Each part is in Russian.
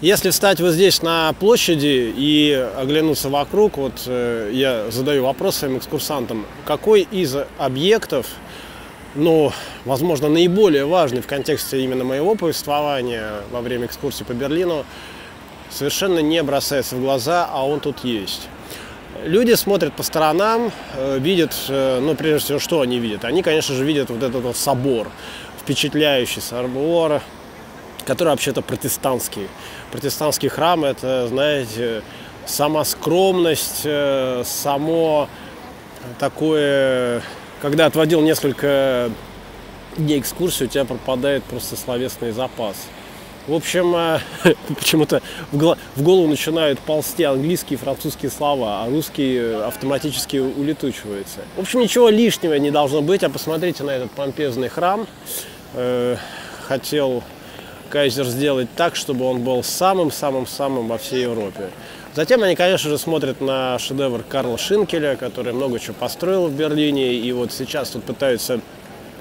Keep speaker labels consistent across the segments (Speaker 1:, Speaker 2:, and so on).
Speaker 1: Если встать вот здесь на площади и оглянуться вокруг, вот э, я задаю вопрос своим экскурсантам, какой из объектов, ну, возможно, наиболее важный в контексте именно моего повествования во время экскурсии по Берлину, совершенно не бросается в глаза, а он тут есть. Люди смотрят по сторонам, э, видят, э, ну, прежде всего, что они видят? Они, конечно же, видят вот этот вот собор, впечатляющий собор, который вообще-то протестантский. Протестантский храм – это, знаете, сама скромность, э, само такое, когда отводил несколько дней экскурсии, у тебя пропадает просто словесный запас. В общем, э, почему-то в голову начинают ползти английские и французские слова, а русский э, автоматически улетучивается. В общем, ничего лишнего не должно быть, а посмотрите на этот помпезный храм. Хотел Кайзер сделать так, чтобы он был самым-самым-самым во всей Европе. Затем они, конечно же, смотрят на шедевр Карла Шинкеля, который много чего построил в Берлине, и вот сейчас тут пытаются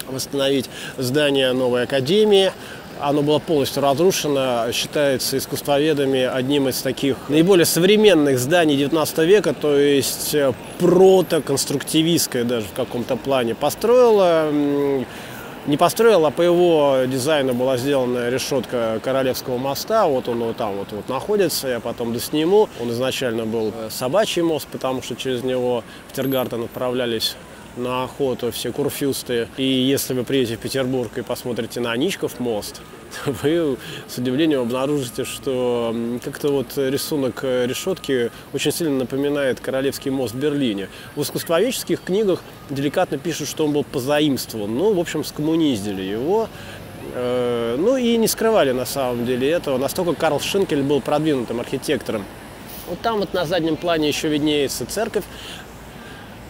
Speaker 1: восстановить здание новой академии. Оно было полностью разрушено, считается искусствоведами одним из таких наиболее современных зданий 19 века, то есть протоконструктивистское даже в каком-то плане. Построила не построил, а по его дизайну была сделана решетка Королевского моста. Вот он вот там вот, вот находится, я потом досниму. Он изначально был э, собачий мост, потому что через него в Тергартен отправлялись на охоту все курфюсты. И если вы приедете в Петербург и посмотрите на Аничков мост, вы с удивлением обнаружите, что как-то вот рисунок э, решетки очень сильно напоминает Королевский мост в Берлине. В искусствоведческих книгах деликатно пишут, что он был позаимствован. Ну, в общем, скоммуниздили его. Э, ну и не скрывали на самом деле этого. Настолько Карл Шинкель был продвинутым архитектором. Вот там вот на заднем плане еще виднеется церковь,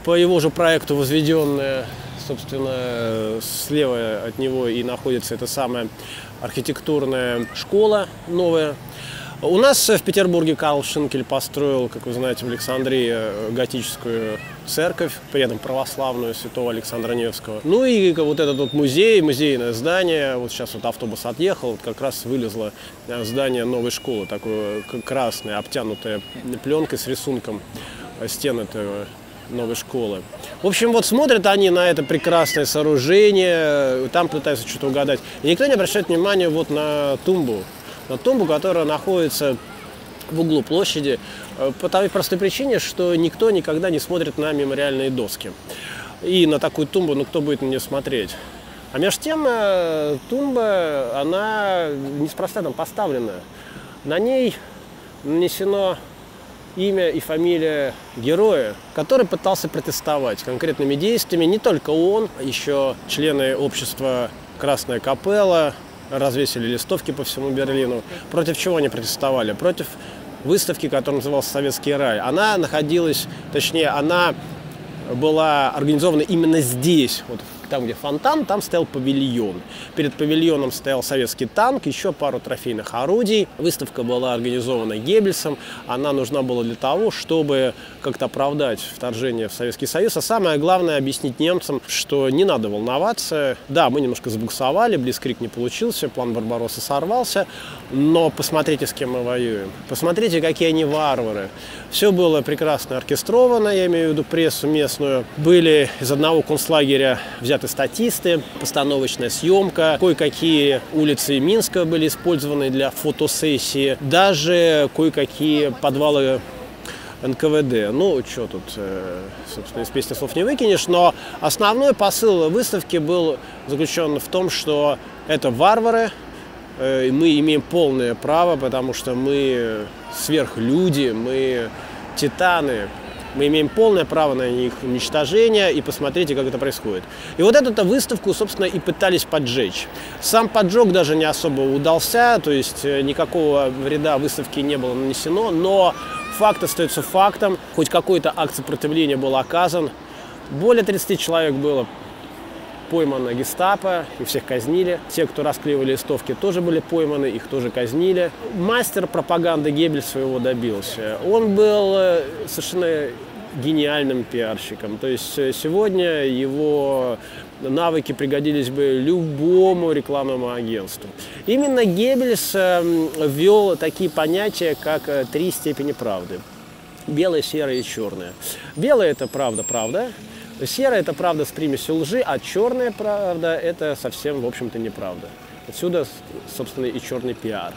Speaker 1: по его же проекту возведенная, собственно, слева от него и находится эта самая архитектурная школа новая. У нас в Петербурге Карл Шинкель построил, как вы знаете, в Александрии готическую церковь, при этом православную святого Александра Невского. Ну и вот этот вот музей, музейное здание, вот сейчас вот автобус отъехал, вот как раз вылезло здание новой школы, такое красное, обтянутое пленкой с рисунком стен этого новой школы. В общем, вот смотрят они на это прекрасное сооружение, там пытаются что-то угадать. И никто не обращает внимания вот на тумбу, на тумбу, которая находится в углу площади, э, по той простой причине, что никто никогда не смотрит на мемориальные доски. И на такую тумбу, ну кто будет на нее смотреть? А между тем э, тумба, она неспроста там поставлена. На ней нанесено имя и фамилия героя, который пытался протестовать конкретными действиями. Не только он, еще члены общества «Красная капелла», развесили листовки по всему Берлину. Против чего они протестовали? Против выставки, которая называлась «Советский рай». Она находилась, точнее, она была организована именно здесь, вот там, где фонтан, там стоял павильон. Перед павильоном стоял советский танк, еще пару трофейных орудий. Выставка была организована Геббельсом. Она нужна была для того, чтобы как-то оправдать вторжение в Советский Союз. А самое главное, объяснить немцам, что не надо волноваться. Да, мы немножко забуксовали, Блицкрик не получился, план Барбаросса сорвался, но посмотрите, с кем мы воюем. Посмотрите, какие они варвары. Все было прекрасно оркестровано, я имею в виду прессу местную. Были из одного концлагеря взяты взяты статисты, постановочная съемка, кое-какие улицы Минска были использованы для фотосессии, даже кое-какие подвалы НКВД. Ну, что тут, э, собственно, из песни слов не выкинешь, но основной посыл выставки был заключен в том, что это варвары, э, и мы имеем полное право, потому что мы сверхлюди, мы титаны, мы имеем полное право на их уничтожение, и посмотрите, как это происходит. И вот эту выставку, собственно, и пытались поджечь. Сам поджог даже не особо удался, то есть э, никакого вреда выставке не было нанесено, но факт остается фактом, хоть какой-то акт сопротивления был оказан. Более 30 человек было поймано гестапо, и всех казнили. Те, кто расклеивали листовки, тоже были пойманы, их тоже казнили. Мастер пропаганды Геббель своего добился. Он был э, совершенно гениальным пиарщиком. То есть э, сегодня его навыки пригодились бы любому рекламному агентству. Именно Геббельс эм, ввел такие понятия, как э, три степени правды. Белое, серое и черное. Белое – это правда-правда, серое – это правда с примесью лжи, а черная правда – это совсем, в общем-то, неправда. Отсюда, собственно, и черный пиар.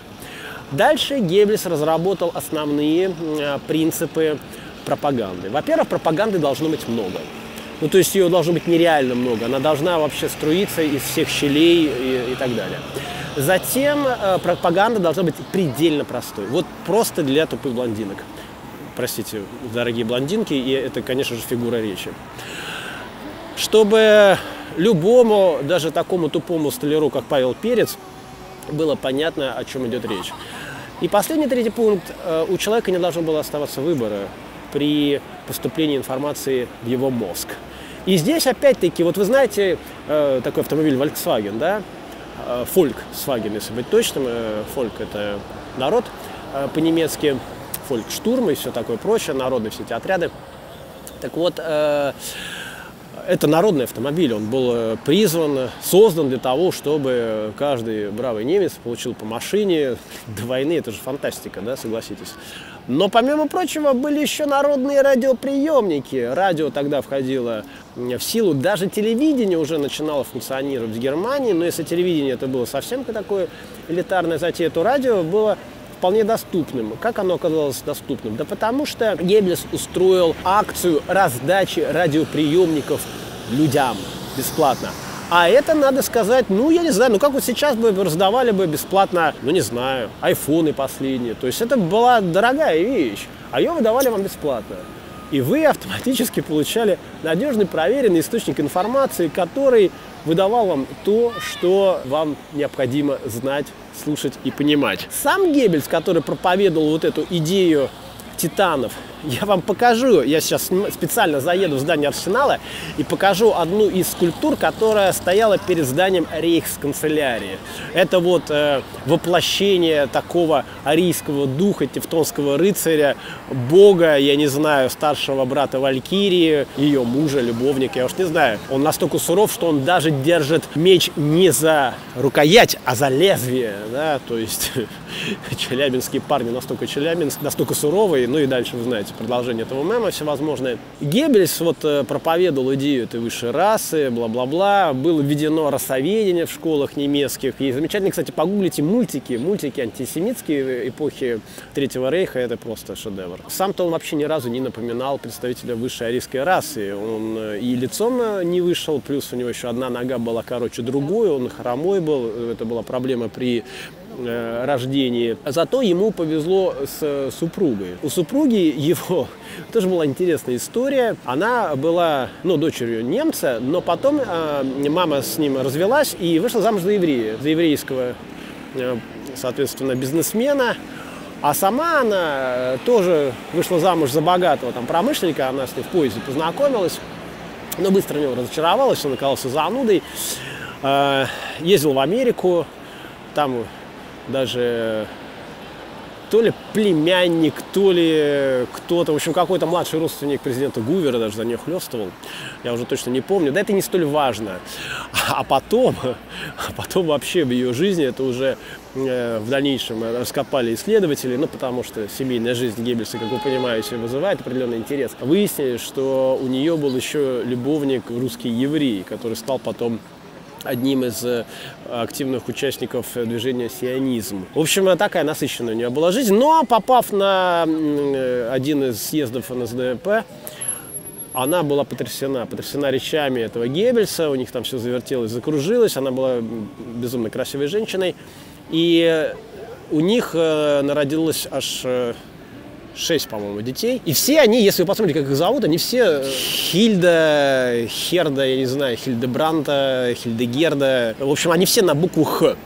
Speaker 1: Дальше Геббельс разработал основные э, принципы пропаганды. Во-первых, пропаганды должно быть много. Ну, то есть ее должно быть нереально много. Она должна вообще струиться из всех щелей и, и так далее. Затем э, пропаганда должна быть предельно простой. Вот просто для тупых блондинок. Простите, дорогие блондинки, и это, конечно же, фигура речи. Чтобы любому, даже такому тупому столяру, как Павел Перец, было понятно, о чем идет речь. И последний третий пункт. Э, у человека не должно было оставаться выбора при поступлении информации в его мозг. И здесь опять-таки, вот вы знаете э, такой автомобиль Volkswagen, да? Э, Volkswagen, если быть точным. Э, Volk – это народ э, по-немецки. Фолькштурм и все такое прочее, народные все эти отряды. Так вот, э, это народный автомобиль, он был э, призван, создан для того, чтобы каждый бравый немец получил по машине до войны. Это же фантастика, да, согласитесь. Но, помимо прочего, были еще народные радиоприемники. Радио тогда входило в силу. Даже телевидение уже начинало функционировать в Германии. Но если телевидение это было совсем такое элитарное затея, то радио было вполне доступным. Как оно оказалось доступным? Да потому что Геббельс устроил акцию раздачи радиоприемников людям бесплатно. А это, надо сказать, ну, я не знаю, ну, как вот сейчас бы раздавали бы бесплатно, ну, не знаю, айфоны последние. То есть это была дорогая вещь, а ее выдавали вам бесплатно. И вы автоматически получали надежный, проверенный источник информации, который выдавал вам то, что вам необходимо знать, слушать и понимать. Сам Геббельс, который проповедовал вот эту идею титанов, я вам покажу, я сейчас специально заеду в здание Арсенала и покажу одну из скульптур, которая стояла перед зданием Рейхсканцелярии. Это вот э, воплощение такого арийского духа, тевтонского рыцаря, бога, я не знаю, старшего брата Валькирии, ее мужа, любовника, я уж не знаю. Он настолько суров, что он даже держит меч не за рукоять, а за лезвие, да, то есть челябинские парни настолько челябинск, настолько суровые, ну и дальше вы знаете, продолжение этого мема всевозможные. Геббельс вот э, проповедовал идею этой высшей расы, бла-бла-бла. Было введено расоведение в школах немецких. И замечательно, кстати, погуглите мультики, мультики антисемитские эпохи Третьего Рейха, это просто шедевр. Сам-то он вообще ни разу не напоминал представителя высшей арийской расы. Он э, и лицом э, не вышел, плюс у него еще одна нога была короче другой, он хромой был. Это была проблема при Э, рождении. Зато ему повезло с супругой. У супруги его тоже была интересная история. Она была, ну, дочерью немца, но потом э, мама с ним развелась и вышла замуж за еврея, за еврейского, э, соответственно, бизнесмена. А сама она тоже вышла замуж за богатого там, промышленника, она с ним в поезде познакомилась, но быстро в него разочаровалась, он оказался занудой. Э, ездил в Америку, там даже то ли племянник, то ли кто-то, в общем, какой-то младший родственник президента Гувера даже за нее хлестывал. Я уже точно не помню. Да это не столь важно. А потом, а потом вообще в ее жизни это уже э, в дальнейшем раскопали исследователи, ну, потому что семейная жизнь Геббельса, как вы понимаете, вызывает определенный интерес. Выяснили, что у нее был еще любовник русский еврей, который стал потом одним из э, активных участников движения «Сионизм». В общем, такая насыщенная у нее была жизнь. Но попав на э, один из съездов НСДП, она была потрясена, потрясена речами этого Геббельса, у них там все завертелось, закружилось, она была безумно красивой женщиной, и у них э, народилось аж шесть, по-моему, детей. И все они, если вы посмотрите, как их зовут, они все э, Хильда, Херда, я не знаю, Хильдебранта, Хильдегерда. В общем, они все на букву Х.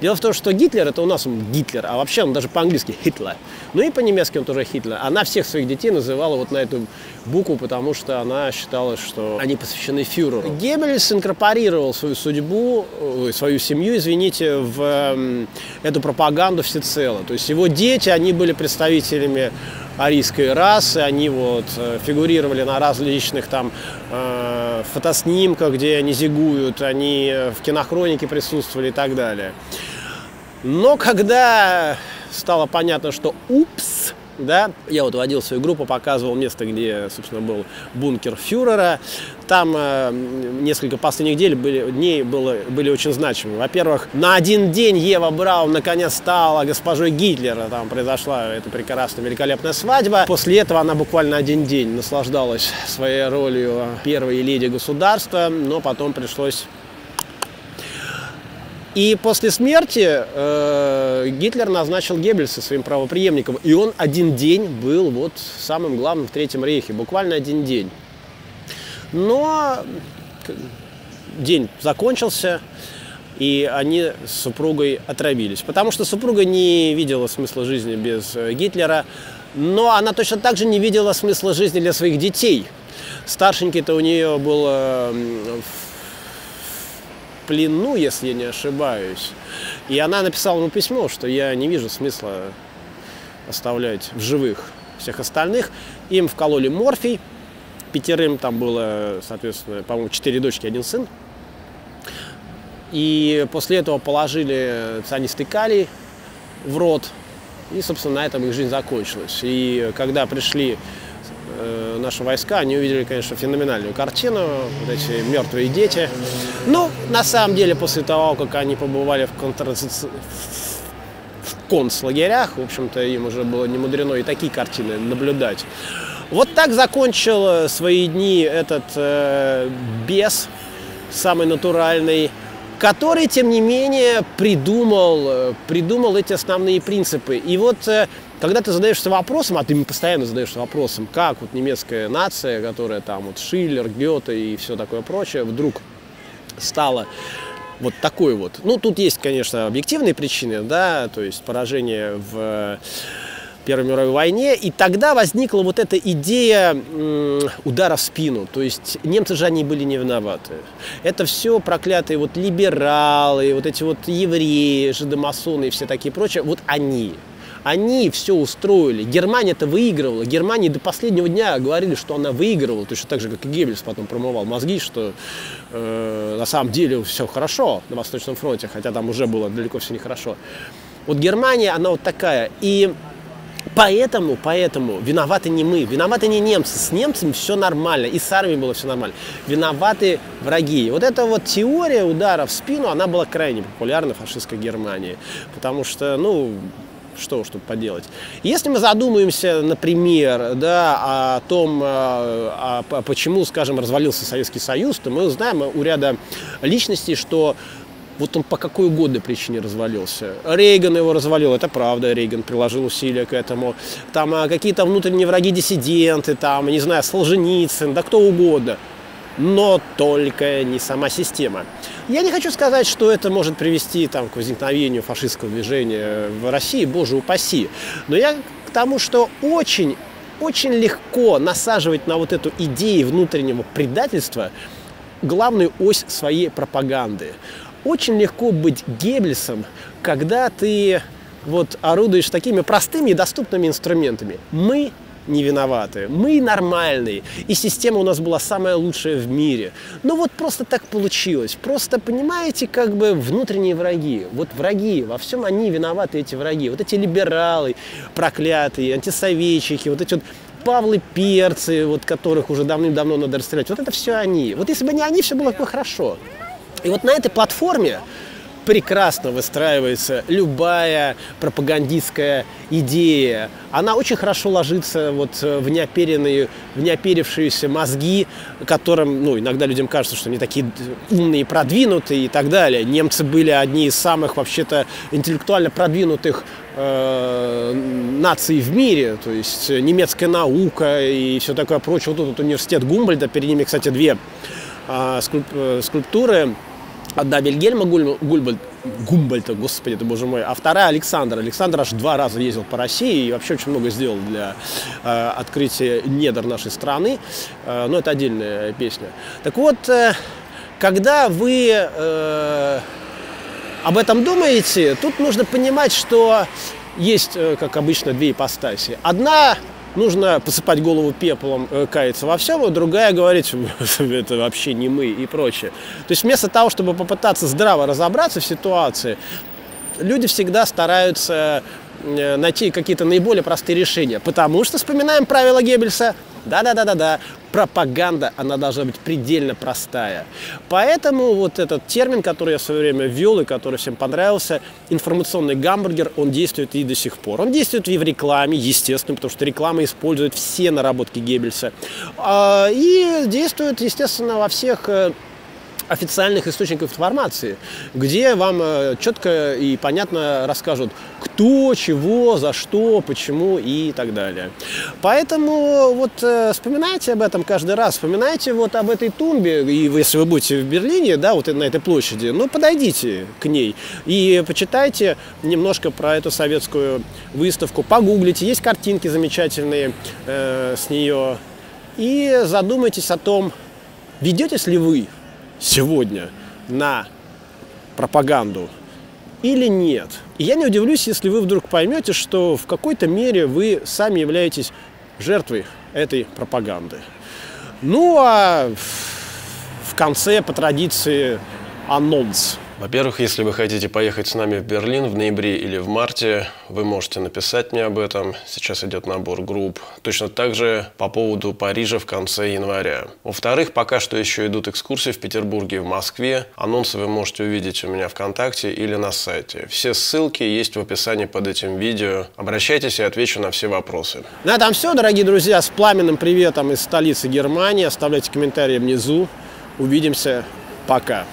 Speaker 1: Дело в том, что Гитлер это у нас он Гитлер, а вообще он даже по-английски Хитлер. Ну и по-немецки он тоже Хитлер. Она всех своих детей называла вот на эту букву, потому что она считала, что они посвящены фюреру. Геббельс инкорпорировал свою судьбу, свою семью, извините, в эту пропаганду всецело. То есть его дети, они были представителями арийской расы. Они вот э, фигурировали на различных там э, фотоснимках, где они зигуют, они в кинохронике присутствовали и так далее. Но когда стало понятно, что упс, да, я вот водил свою группу, показывал место, где, собственно, был бункер фюрера. Там э, несколько последних дней были, дней было, были очень значимы. Во-первых, на один день Ева Браун наконец стала госпожой Гитлера. Там произошла эта прекрасная, великолепная свадьба. После этого она буквально один день наслаждалась своей ролью первой леди государства, но потом пришлось и после смерти э, Гитлер назначил Геббельса своим правоприемником. И он один день был вот самым главным в Третьем рейхе. Буквально один день. Но день закончился, и они с супругой отравились. Потому что супруга не видела смысла жизни без э, Гитлера, но она точно так же не видела смысла жизни для своих детей. Старшенький-то у нее был э, плену, если я не ошибаюсь. И она написала ему письмо, что я не вижу смысла оставлять в живых всех остальных. Им вкололи морфий. Пятерым там было, соответственно, по-моему, четыре дочки, один сын. И после этого положили цианистый калий в рот. И, собственно, на этом их жизнь закончилась. И когда пришли Э, наши войска, они увидели, конечно, феноменальную картину, вот эти мертвые дети. Ну, на самом деле, после того, как они побывали в, в концлагерях, в общем-то, им уже было не мудрено и такие картины наблюдать. Вот так закончил свои дни этот э, бес, самый натуральный, который, тем не менее, придумал, э, придумал эти основные принципы. И вот э, когда ты задаешься вопросом, а ты постоянно задаешься вопросом, как вот немецкая нация, которая там вот Шиллер, Гёте и все такое прочее, вдруг стала вот такой вот. Ну, тут есть, конечно, объективные причины, да, то есть поражение в Первой мировой войне, и тогда возникла вот эта идея удара в спину. То есть немцы же они были не виноваты. Это все проклятые вот либералы, вот эти вот евреи, жидомасоны и все такие прочие, вот они. Они все устроили. Германия это выигрывала. Германия до последнего дня говорили, что она выигрывала. Точно так же, как и Геббельс потом промывал мозги, что э, на самом деле все хорошо на Восточном фронте, хотя там уже было далеко все нехорошо. Вот Германия, она вот такая. И Поэтому, поэтому виноваты не мы, виноваты не немцы. С немцами все нормально, и с армией было все нормально. Виноваты враги. Вот эта вот теория удара в спину, она была крайне популярна в фашистской Германии. Потому что, ну, что уж тут поделать. Если мы задумаемся, например, да, о том, а, а, почему, скажем, развалился Советский Союз, то мы узнаем у ряда личностей, что вот он по какой угодно причине развалился. Рейган его развалил, это правда, Рейган приложил усилия к этому. Там а, какие-то внутренние враги диссиденты, там, не знаю, Солженицын, да кто угодно. Но только не сама система. Я не хочу сказать, что это может привести там, к возникновению фашистского движения в России, боже упаси. Но я к тому, что очень, очень легко насаживать на вот эту идею внутреннего предательства главную ось своей пропаганды очень легко быть Геббельсом, когда ты вот орудуешь такими простыми и доступными инструментами. Мы не виноваты, мы нормальные, и система у нас была самая лучшая в мире. Но вот просто так получилось. Просто, понимаете, как бы внутренние враги. Вот враги, во всем они виноваты, эти враги. Вот эти либералы проклятые, антисоветчики, вот эти вот Павлы Перцы, вот которых уже давным-давно надо расстрелять. Вот это все они. Вот если бы не они, все было бы хорошо. И вот на этой платформе прекрасно выстраивается любая пропагандистская идея. Она очень хорошо ложится вот в неоперенные, в неоперившиеся мозги, которым, ну, иногда людям кажется, что они такие умные, продвинутые и так далее. Немцы были одни из самых, вообще-то, интеллектуально продвинутых э, наций в мире, то есть немецкая наука и все такое прочее. Вот тут университет Гумбольда, перед ними, кстати, две э, скульптуры одна Вильгельма Гульбальд, Гумбольта, господи ты боже мой, а вторая Александр. Александр аж два раза ездил по России и вообще очень много сделал для э, открытия недр нашей страны. Э, но это отдельная песня. Так вот, э, когда вы э, об этом думаете, тут нужно понимать, что есть, э, как обычно, две ипостаси. Одна нужно посыпать голову пеплом, э, каяться во всем, а другая говорит, это вообще не мы и прочее. То есть вместо того, чтобы попытаться здраво разобраться в ситуации, люди всегда стараются э, найти какие-то наиболее простые решения, потому что вспоминаем правила Геббельса, да-да-да-да-да, пропаганда, она должна быть предельно простая. Поэтому вот этот термин, который я в свое время ввел и который всем понравился, информационный гамбургер, он действует и до сих пор. Он действует и в рекламе, естественно, потому что реклама использует все наработки Геббельса. А, и действует, естественно, во всех э, официальных источников информации, где вам э, четко и понятно расскажут, кто, чего, за что, почему и так далее. Поэтому вот э, вспоминайте об этом каждый раз, вспоминайте вот об этой тумбе, и если вы будете в Берлине, да, вот на этой площади, ну, подойдите к ней и почитайте немножко про эту советскую выставку, погуглите, есть картинки замечательные э, с нее, и задумайтесь о том, ведетесь ли вы сегодня на пропаганду или нет. И я не удивлюсь, если вы вдруг поймете, что в какой-то мере вы сами являетесь жертвой этой пропаганды. Ну а в конце, по традиции, анонс –
Speaker 2: во-первых, если вы хотите поехать с нами в Берлин в ноябре или в марте, вы можете написать мне об этом. Сейчас идет набор групп. Точно так же по поводу Парижа в конце января. Во-вторых, пока что еще идут экскурсии в Петербурге и в Москве. Анонсы вы можете увидеть у меня ВКонтакте или на сайте. Все ссылки есть в описании под этим видео. Обращайтесь, и отвечу на все вопросы.
Speaker 1: На этом все, дорогие друзья. С пламенным приветом из столицы Германии. Оставляйте комментарии внизу. Увидимся. Пока.